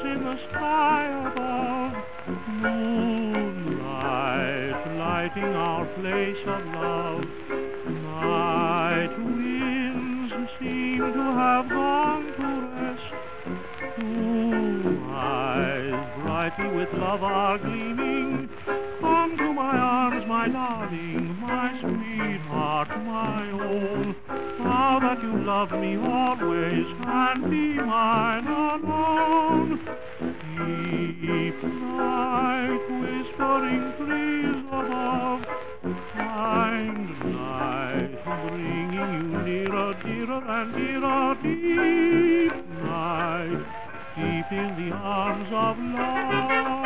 the sky above. Moonlight lighting our place of love. Night winds seem to have gone to rest. Two eyes brightly with love are gleaming. Come to my arms, my darling, my sweetheart, my own. Now that you love me always and be mine alone. Deep night whispering please above. Kind night bringing you nearer, dearer and dearer. Deep night, deep in the arms of love.